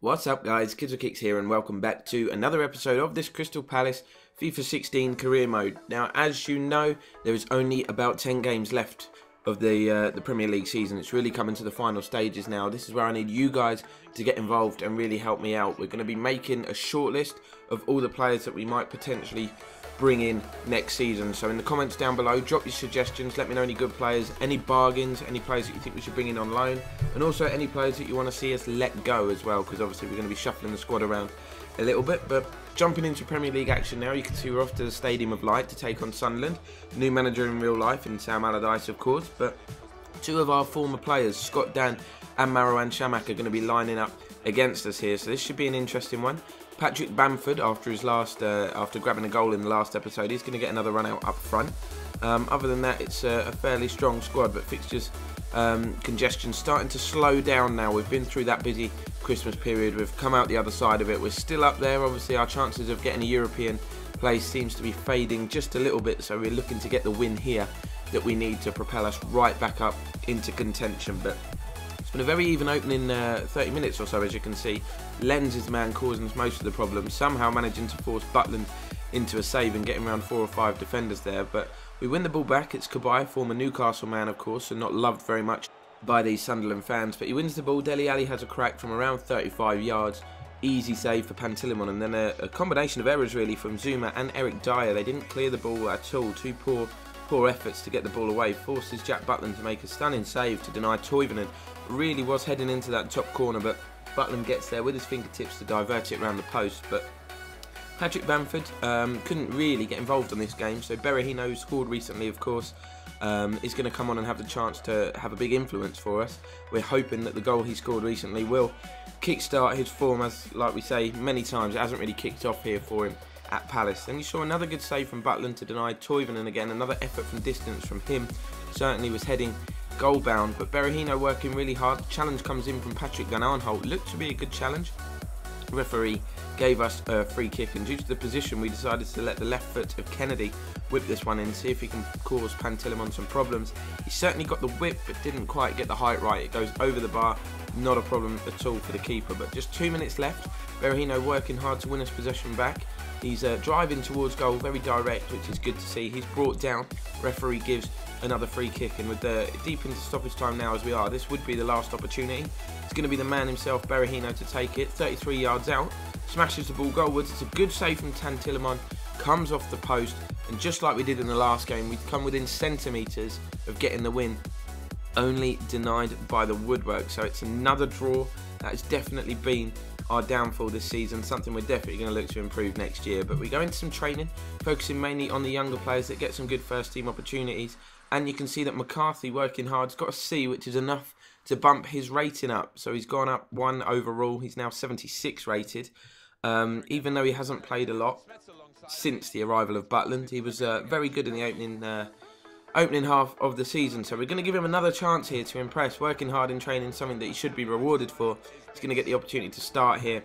What's up guys, Kizzle Kicks here and welcome back to another episode of this Crystal Palace FIFA 16 career mode. Now as you know, there is only about 10 games left of the uh, the Premier League season. It's really coming to the final stages now. This is where I need you guys to get involved and really help me out. We're going to be making a short list of all the players that we might potentially bring in next season. So in the comments down below, drop your suggestions. Let me know any good players, any bargains, any players that you think we should bring in on loan, and also any players that you want to see us let go as well, because obviously we're going to be shuffling the squad around a little bit. But jumping into Premier League action now, you can see we're off to the Stadium of Light to take on Sunderland. New manager in real life in Sam Allardyce, of course, but two of our former players, Scott Dann and Marouane Chamakh, are going to be lining up against us here. So this should be an interesting one. Patrick Bamford, after his last, uh, after grabbing a goal in the last episode, he's going to get another run out up front. Um, other than that, it's a, a, fairly strong squad, but fixtures um, congestion starting to slow down now. We've been through that busy Christmas period. We've come out the other side of it. We're still up there. Obviously, our chances of getting a European place seems to be fading just a little bit. So we're looking to get the win here that we need to propel us right back up into contention. But a very even opening uh, 30 minutes or so, as you can see. Lens is the man causing most of the problems, somehow managing to force Butland into a save and getting around four or five defenders there. But we win the ball back. It's Cabaye, former Newcastle man, of course, and not loved very much by these Sunderland fans. But he wins the ball. Dele Alli has a crack from around 35 yards. Easy save for Pantilimon, and then a, a combination of errors really from Zouma and Eric Dier. They didn't clear the ball at all. Too poor poor efforts to get the ball away forces Jack Butland to make a stunning save to deny Toivonen really was heading into that top corner, but Butland gets there with his fingertips to divert it around the post. But Patrick Bamford um, couldn't really get involved in this game, so Berahino, who scored recently, of course, um, is going to come on and have the chance to have a big influence for us. We're hoping that the goal he scored recently will kickstart his form, as like we say many times, it hasn't really kicked off here for him at Palace. Then you saw another good save from Butland to deny Toivonen again, another effort from distance from him. Certainly was heading goal bound, but Berahino working really hard. Challenge comes in from Patrick Van. Looked to be a good challenge. Referee gave us a free kick, and due to the position, we decided to let the left foot of Kennedy whip this one in, see if he can cause Pantilimon some problems. He certainly got the whip, but didn't quite get the height right. It goes over the bar, not a problem at all for the keeper. But just two minutes left. Berahino working hard to win us possession back. He's uh, driving towards goal, very direct, which is good to see. He's brought down. Referee gives another free kick, and with the deep into stoppage time now as we are, this would be the last opportunity. It's going to be the man himself, Berahino, to take it. 33 yards out, smashes the ball goalwards. It's a good save from Pantilimon, comes off the post, and just like we did in the last game, we come within centimetres of getting the win. Only denied by the woodwork, so it's another draw. That has definitely been our downfall this season, something we're definitely going to look to improve next year. But we go into some training, focusing mainly on the younger players that get some good first team opportunities. And you can see that McCarthy working hard, has got a C, which is enough to bump his rating up. So he's gone up one overall. He's now 76 rated. Um, even though he hasn't played a lot since the arrival of Butland, he was uh, very good in the opening uh, opening half of the season. So we're going to give him another chance here to impress, working hard in training, something that he should be rewarded for. He's going to get the opportunity to start here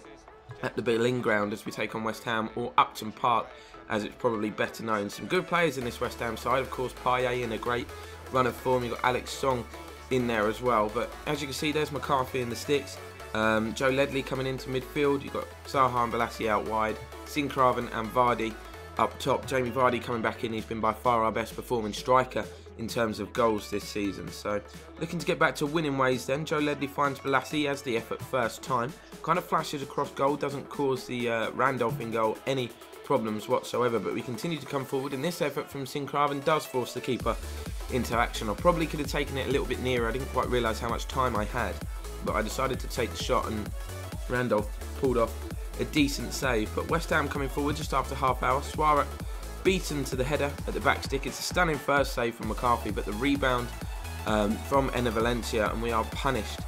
at the Boleyn Ground as we take on West Ham or Upton Park as it's probably better known. Some good players in this West Ham side, of course Payet in a great run of form, you've got Alex Song in there as well. But as you can see there's McCarthy in the sticks, um, Joe Ledley coming into midfield, you've got Zaha and Bolasie out wide, Sinclaven and Vardy up top. Jamie Vardy coming back in. He's been by far our best performing striker in terms of goals this season. So looking to get back to winning ways then. Joe Ledley finds Bolasie as the effort first time. Kind of flashes across goal. Doesn't cause the uh, Randolph in goal any problems whatsoever. But we continue to come forward. And this effort from Sinclaven does force the keeper into action. I probably could have taken it a little bit nearer. I didn't quite realise how much time I had. But I decided to take the shot and Randolph pulled off a decent save. But West Ham coming forward just after half hour. Souaré beaten to the header at the back stick. It's a stunning first save from McCarthy, but the rebound um, from Enner Valencia, and we are punished.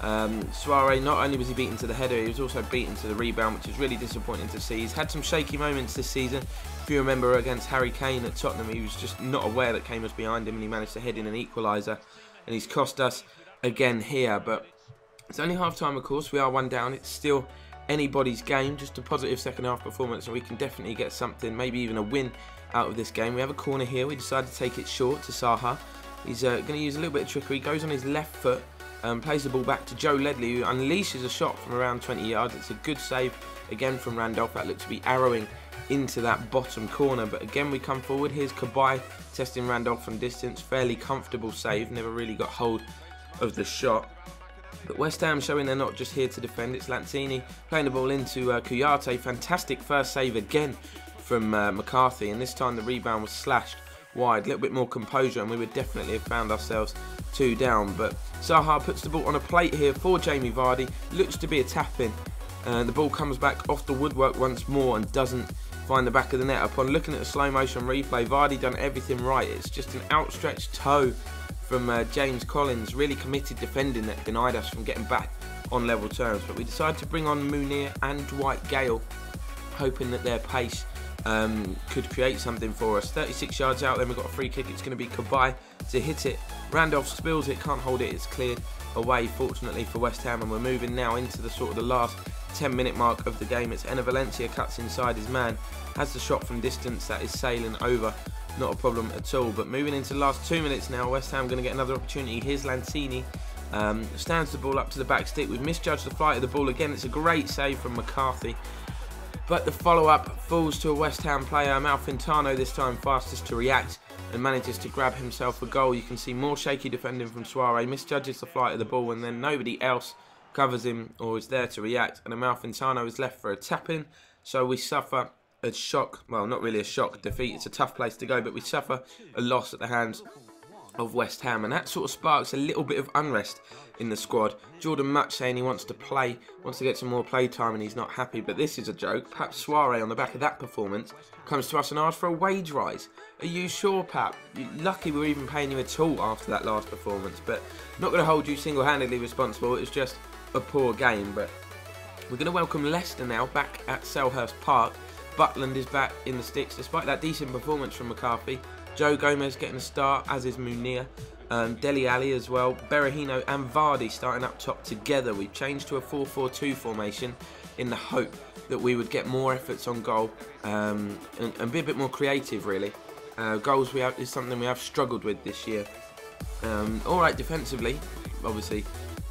Um, Souaré, not only was he beaten to the header, he was also beaten to the rebound, which is really disappointing to see. He's had some shaky moments this season. If you remember against Harry Kane at Tottenham, he was just not aware that Kane was behind him and he managed to head in an equaliser. And he's cost us again here, but it's only half time, of course. We are one down. It's still anybody's game, just a positive second half performance, and we can definitely get something, maybe even a win out of this game. We have a corner here. We decided to take it short to Zaha. He's uh, going to use a little bit of trickery. Goes on his left foot, um, plays the ball back to Joe Ledley, who unleashes a shot from around 20 yards. It's a good save again from Randolph. That looks to be arrowing into that bottom corner. But again, we come forward. Here's Cabaye testing Randolph from distance. Fairly comfortable save. Never really got hold of the shot. But West Ham showing they're not just here to defend. It's Lanzini playing the ball into uh. Fantastic first save again from uh, McCarthy. And this time the rebound was slashed wide. A little bit more composure and we would definitely have found ourselves two down. But Zaha puts the ball on a plate here for Jamie Vardy. Looks to be a tap in. And the ball comes back off the woodwork once more and doesn't find the back of the net. Upon looking at the slow motion replay, Vardy done everything right. It's just an outstretched toe from uh, James Collins, really committed defending that denied us from getting back on level terms. But we decided to bring on Munir and Dwight Gayle, hoping that their pace um, could create something for us. 36 yards out, then we've got a free kick. It's going to be Cabaye to hit it. Randolph spills it, can't hold it. It's cleared away, fortunately for West Ham, and we're moving now into the sort of the last 10 minute mark of the game. It's Enner Valencia cuts inside his man, has the shot from distance that is sailing over not a problem at all. But moving into the last two minutes now, West Ham going to get another opportunity. Here's Lanzini. Um, stands the ball up to the back stick. We've misjudged the flight of the ball again. It's a great save from McCarthy. But the follow-up falls to a West Ham player, Malfintano this time fastest to react and manages to grab himself a goal. You can see more shaky defending from Souaré, misjudges the flight of the ball and then nobody else covers him or is there to react and Malfintano is left for a tap-in. So we suffer a shock, well, not really a shock defeat. It's a tough place to go, but we suffer a loss at the hands of West Ham, and that sort of sparks a little bit of unrest in the squad. Jordan Mutch saying he wants to play, wants to get some more play time, and he's not happy. But this is a joke. Perhaps Souaré, on the back of that performance, comes to us and asks for a wage rise. Are you sure, Pape? You're lucky we're even paying you at all after that last performance, but not going to hold you single-handedly responsible. It was just a poor game, but we're going to welcome Leicester now back at Selhurst Park Butland is back in the sticks despite that decent performance from McCarthy. Joe Gomez getting a start, as is Munir. Um, Dele Alli as well. Berahino and Vardy starting up top together. We've changed to a 4-4-2 formation in the hope that we would get more efforts on goal um, and, and, be a bit more creative, really. Uh, goals we have is something we have struggled with this year. Um, all right, defensively, obviously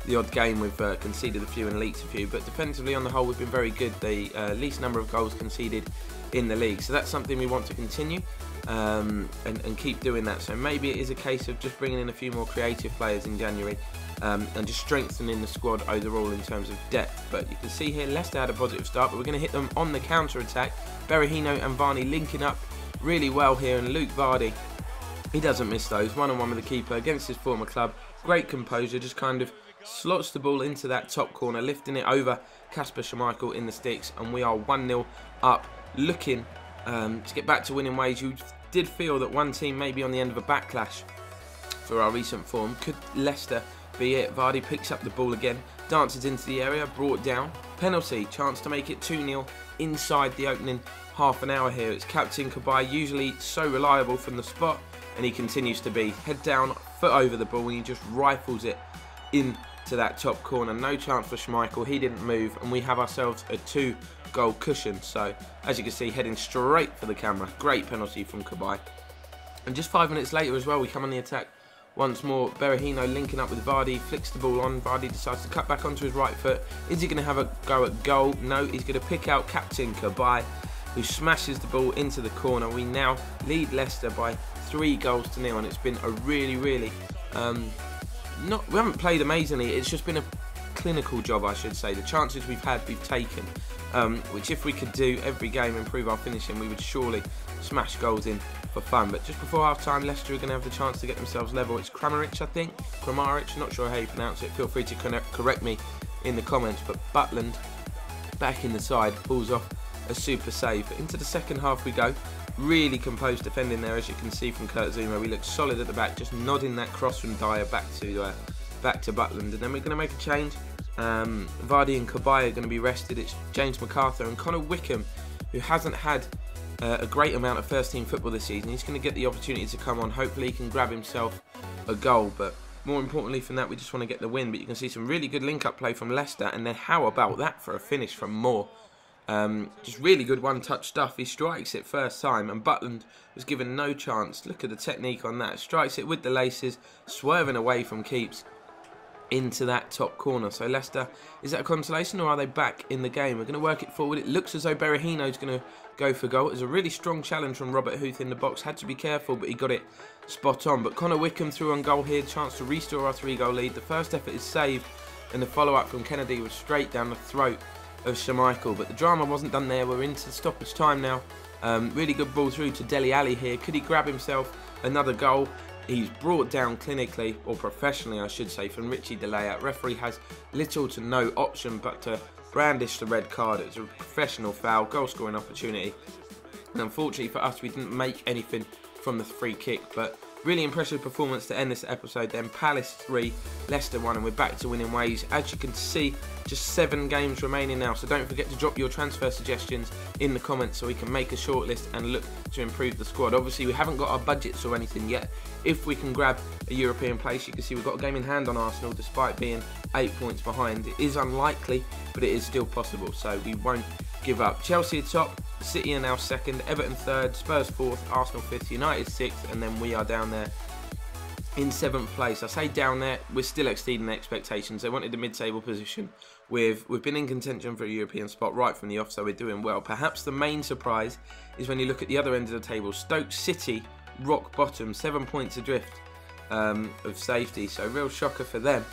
the odd game we've uh, conceded a few and leaked a few, but defensively on the whole we've been very good. The uh, least number of goals conceded in the league, so that's something we want to continue um, and, and, keep doing that. So maybe it is a case of just bringing in a few more creative players in January um, and just strengthening the squad overall in terms of depth. But you can see here Leicester had a positive start, but we're going to hit them on the counter attack. Berahino and Vardy linking up really well here, and Luke Vardy. He doesn't miss those. One on one with the keeper against his former club. Great composure, just kind of slots the ball into that top corner, lifting it over Kasper Schmeichel in the sticks, and we are 1 0 up, looking um, to get back to winning ways. You did feel that one team may be on the end of a backlash for our recent form. Could Leicester be it? Vardy picks up the ball again, dances into the area, brought down. Penalty, chance to make it 2 0 inside the opening half an hour here. It's Captain Cabaye, usually so reliable from the spot, and he continues to be. Head down, foot over the ball, and he just rifles it in to that top corner. No chance for Schmeichel. He didn't move, and we have ourselves a two goal cushion. So, as you can see, heading straight for the camera. Great penalty from Cabaye. And just five minutes later as well, we come on the attack once more. Berahino linking up with Vardy, flicks the ball on. Vardy decides to cut back onto his right foot. Is he going to have a go at goal? No, he's going to pick out captain Cabaye, who smashes the ball into the corner. We now lead Leicester by three goals to nil, and it's been a really, really um, not we haven't played amazingly. It's just been a clinical job, I should say. The chances we've had, we've taken. Um, which, if we could do every game, improve our finishing, we would surely smash goals in for fun. But just before half time, Leicester are going to have the chance to get themselves level. It's Kramaric, I think. Kramaric, not sure how you pronounce it. Feel free to correct me in the comments. But Butland, back in the side, pulls off a super save. But Into the second half we go. Really composed defending there, as you can see from Kurt Zouma. We look solid at the back, just nodding that cross from Dier back to uh, back to Butland. And then we're going to make a change. Um, Vardy and Cabaye are going to be rested. It's James McArthur and Connor Wickham, who hasn't had uh, a great amount of first team football this season. He's going to get the opportunity to come on. Hopefully, he can grab himself a goal. But more importantly from that, we just want to get the win. But you can see some really good link up play from Leicester. And then, how about that for a finish from Moore? Um, just really good one-touch stuff. He strikes it first time, and Butland was given no chance. Look at the technique on that. Strikes it with the laces, swerving away from keeps. into that top corner. So Leicester, is that a consolation or are they back in the game? We're going to work it forward. It looks as though Berahino is going to go for goal. It was a really strong challenge from Robert Huth in the box. Had to be careful, but he got it spot on. But Connor Wickham threw on goal here. Chance to restore our three-goal lead. The first effort is saved, and the follow-up from Kennedy was straight down the throat of Schmeichel. But the drama wasn't done there. We're into stoppage time now. Um, really good ball through to Dele Alli here. Could he grab himself another goal? He's brought down clinically, or professionally I should say, from Richie De Laet. Referee has little to no option but to brandish the red card. It was a professional foul, goal scoring opportunity. And unfortunately for us, we didn't make anything from the free kick, but Really impressive performance to end this episode then. Palace 3, Leicester 1 and we're back to winning ways. As you can see, just 7 games remaining now. So don't forget to drop your transfer suggestions in the comments so we can make a shortlist and look to improve the squad. Obviously we haven't got our budgets or anything yet. If we can grab a European place, you can see we've got a game in hand on Arsenal despite being 8 points behind. It is unlikely, but it is still possible. So we won't give up. Chelsea top, City are now second, Everton third, Spurs fourth, Arsenal fifth, United sixth, and then we are down there in seventh place. I say down there, we're still exceeding expectations. They wanted the mid-table position. We've we've been in contention for a European spot right from the off, so we're doing well. Perhaps the main surprise is when you look at the other end of the table. Stoke City, rock bottom, seven points adrift um, of safety, so real shocker for them.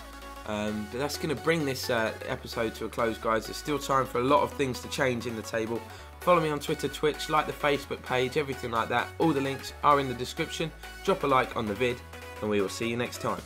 Um, but that's going to bring this uh, episode to a close, guys. There's still time for a lot of things to change in the table. Follow me on Twitter, Twitch, like the Facebook page, everything like that. All the links are in the description. Drop a like on the vid, and we will see you next time.